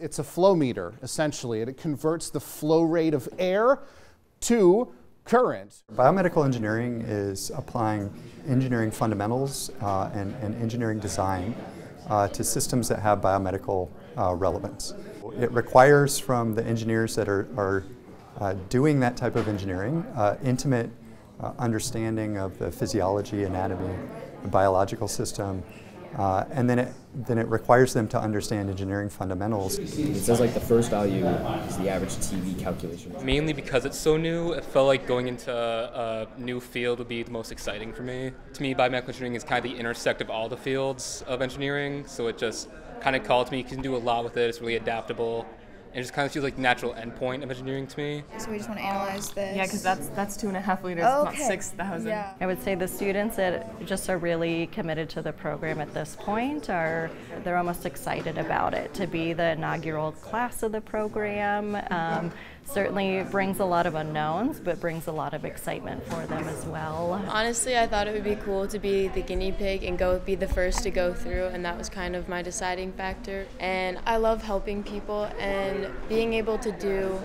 It's a flow meter, essentially, and it converts the flow rate of air to current. Biomedical engineering is applying engineering fundamentals uh, and, and, engineering design uh, to systems that have biomedical uh, relevance. It requires from the engineers that are, are uh, doing that type of engineering uh, intimate uh, understanding of the physiology, anatomy, the biological system, uh, and then it then it requires them to understand engineering fundamentals. It says like the first value is the average TV calculation. Mainly because it's so new, it felt like going into a new field would be the most exciting for me. To me, biomedical engineering is kind of the intersect of all the fields of engineering, so it just kind of called to me. You can do a lot with it. It's really adaptable it just kind of feels like the natural endpoint of engineering to me. So we just want to analyze this. Yeah, because that's that's two and a half liters, okay. not six thousand. Yeah. I would say the students that just are really committed to the program at this point are they're almost excited about it to be the inaugural class of the program. Um, certainly brings a lot of unknowns, but brings a lot of excitement for them as well. Honestly, I thought it would be cool to be the guinea pig and go be the first to go through, and that was kind of my deciding factor. And I love helping people and being able to do.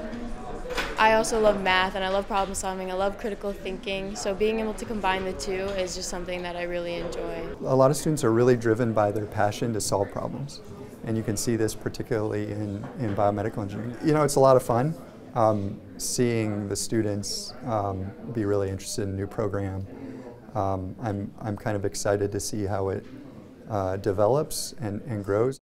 I also love math and I love problem solving. I love critical thinking. So being able to combine the two is just something that I really enjoy. A lot of students are really driven by their passion to solve problems. And you can see this particularly in, in biomedical engineering. You know, it's a lot of fun um, seeing the students um, be really interested in the new program. Um, I'm, I'm kind of excited to see how it uh, develops and, and grows.